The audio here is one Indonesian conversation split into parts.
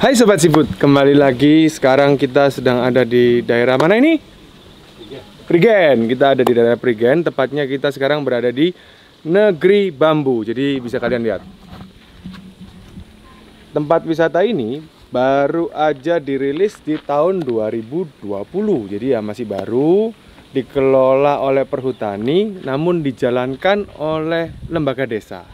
Hai Sobat Siput, kembali lagi. Sekarang kita sedang ada di daerah mana ini? Prigen. Kita ada di daerah Prigen. Tepatnya kita sekarang berada di Negeri Bambu. Jadi bisa kalian lihat. Tempat wisata ini baru aja dirilis di tahun 2020. Jadi ya masih baru, dikelola oleh perhutani, namun dijalankan oleh lembaga desa.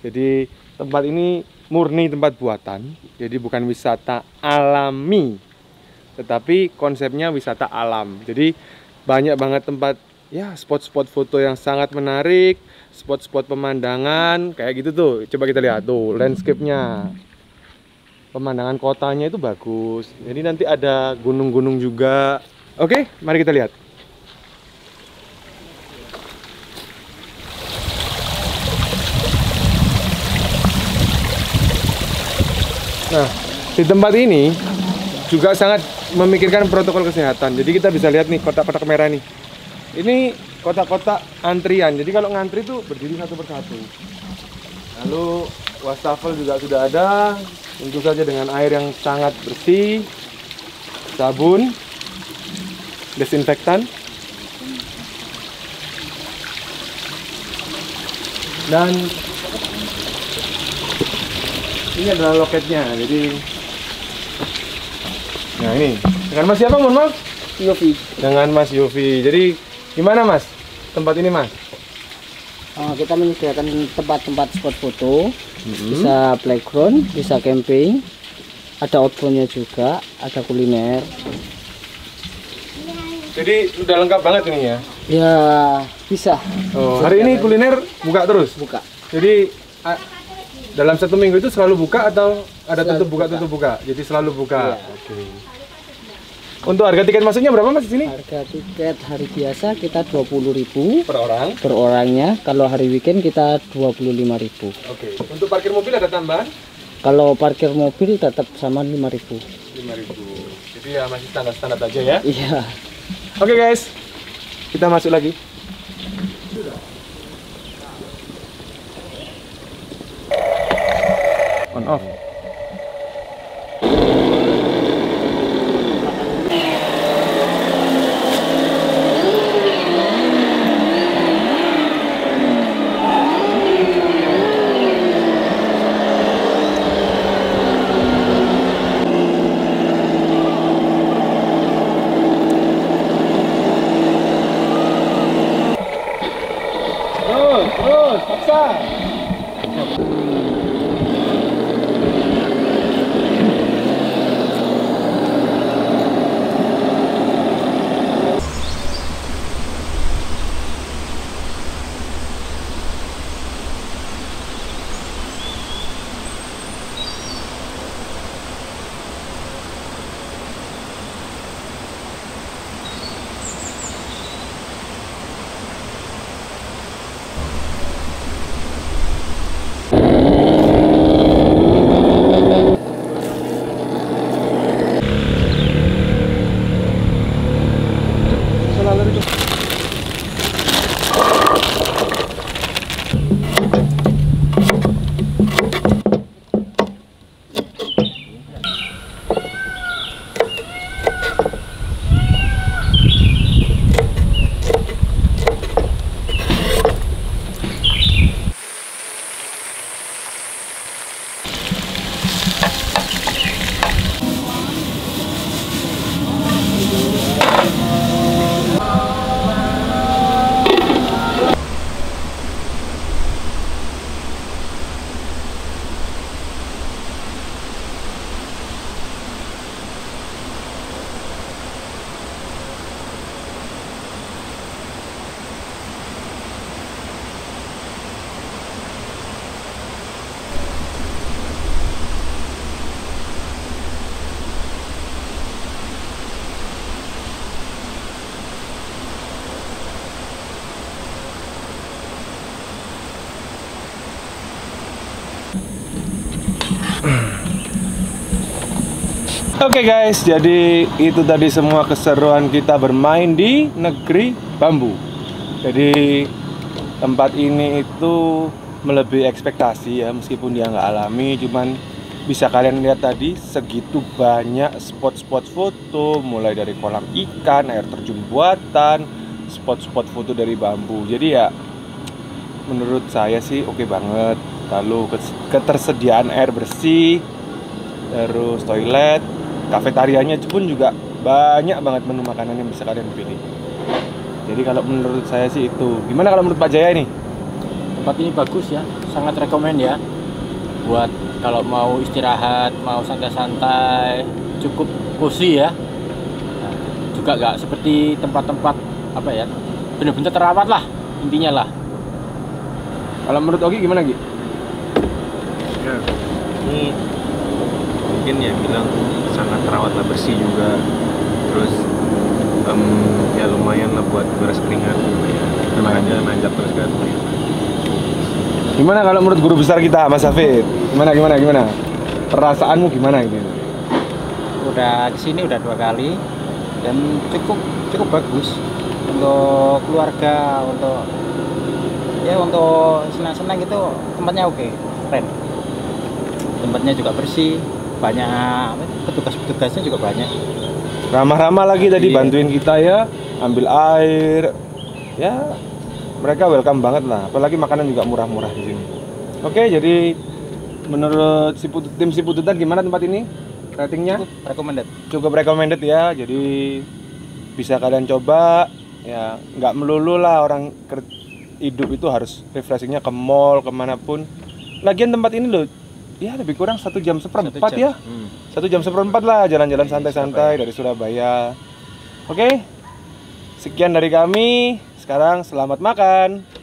Jadi tempat ini murni tempat buatan, jadi bukan wisata alami, tetapi konsepnya wisata alam. Jadi banyak banget tempat ya spot-spot foto yang sangat menarik, spot-spot pemandangan kayak gitu tuh. Coba kita lihat tuh landscape-nya. Pemandangan kotanya itu bagus. Jadi nanti ada gunung-gunung juga. Oke, mari kita lihat. Nah, di tempat ini juga sangat memikirkan protokol kesehatan. Jadi kita bisa lihat nih kotak-kotak merah nih. Ini kotak-kotak antrian. Jadi kalau ngantri tuh berdiri satu persatu. Lalu wastafel juga sudah ada. Tentu saja dengan air yang sangat bersih, sabun, desinfektan, dan ini adalah loketnya jadi nah ini. Dengan mas siapa mohon maaf? Yofi. dengan mas Yofi. Jadi gimana mas? Tempat ini mas? Uh, kita menyediakan tempat-tempat spot foto, bisa playground, bisa camping, ada outboundnya juga, ada kuliner. jadi udah lengkap banget ini ya? Ya bisa. Oh, hari ini kuliner buka terus? Buka. jadi dalam satu minggu itu selalu buka atau ada Selalu tutup buka buka. tutup buka jadi selalu buka Iya. oke untuk harga tiket masuknya berapa mas di sini Harga tiket hari biasa kita 20.000 per orang per orangnya. Kalau hari weekend kita 25.000. oke untuk parkir mobil ada tambahan Kalau parkir mobil tetap sama 5.000. 5000 jadi ya masih standar standar aja ya Iya. Oke guys, kita masuk lagi. On off. Terus, terus, paksa. Oke guys, jadi itu tadi semua keseruan kita bermain di negeri bambu. Jadi tempat ini itu melebihi ekspektasi ya, meskipun dia nggak alami, cuman bisa kalian lihat tadi segitu banyak spot-spot foto mulai dari kolam ikan, air terjun buatan, spot-spot foto dari bambu. Jadi ya menurut saya sih oke banget. Lalu ketersediaan air bersih, terus toilet, kafetarianya pun juga banyak banget menu makanan yang bisa kalian pilih. Jadi kalau menurut saya sih itu. Gimana kalau menurut Pak Jaya ini? tempat ini bagus ya sangat rekomend ya buat kalau mau istirahat mau santai-santai cukup cozy ya Nah, juga nggak seperti tempat-tempat apa ya bener-bener terawat lah intinya lah Kalau menurut Ogi gimana Gi? ya ini mungkin ya bilang sangat terawat lah bersih juga terus em, ya lumayan lah buat beres keringat ya lumayan aja nanjak terus kan Gimana kalau menurut guru besar kita, Mas Hafid? Gimana gimana gimana? Perasaanmu gimana ini? udah ke sini udah dua kali dan cukup cukup bagus untuk keluarga untuk ya untuk senang-senang gitu tempatnya oke keren tempatnya juga bersih banyak petugas-petugasnya juga banyak Ramah-ramah lagi tadi Iya. bantuin kita ya, ambil air. Ya, mereka welcome banget lah. Apalagi makanan juga murah-murah di sini. Oke, jadi menurut si Putut- tim si Pututan gimana tempat ini? Ratingnya? cukup recommended cukup recommended ya jadi bisa kalian coba ya nggak melulu lah orang hidup itu harus refreshingnya ke mall ke mana pun lagian tempat ini loh ya lebih kurang satu jam seperempat ya. Hmm. satu jam seperempat lah jalan-jalan Dari santai-santai dari Surabaya. Oke sekian dari kami. Sekarang selamat makan